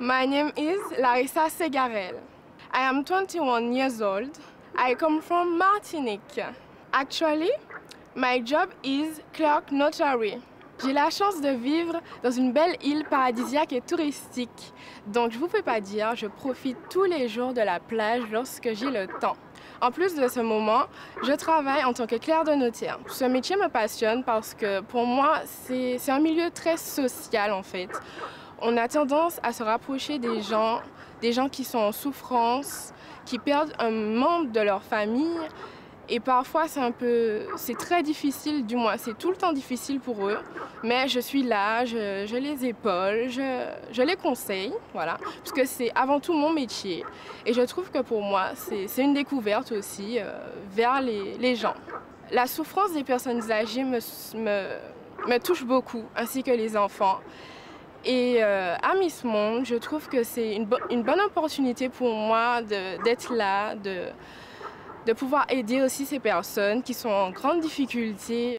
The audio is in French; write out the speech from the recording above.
My name is Larissa Segarel. I am 21 years old. I come from Martinique. Actually, my job is clerk notary. J'ai la chance de vivre dans une belle île paradisiaque et touristique. Donc je vous peux pas dire, je profite tous les jours de la plage lorsque j'ai le temps. En plus de ce moment, je travaille en tant que clerc de notaire. Ce métier me passionne parce que pour moi, c'est un milieu très social en fait. On a tendance à se rapprocher des gens, des gens qui sont en souffrance, qui perdent un membre de leur famille. Et parfois, c'est un peu, c'est très difficile, du moins, c'est tout le temps difficile pour eux. Mais je suis là, je, les épaule, je, les conseille, voilà, parce que c'est avant tout mon métier. Et je trouve que pour moi, c'est une découverte aussi euh, vers les, gens. La souffrance des personnes âgées me, me touche beaucoup, ainsi que les enfants. Et euh, à Miss Monde, je trouve que c'est une, bonne opportunité pour moi d'être là, de pouvoir aider aussi ces personnes qui sont en grande difficulté.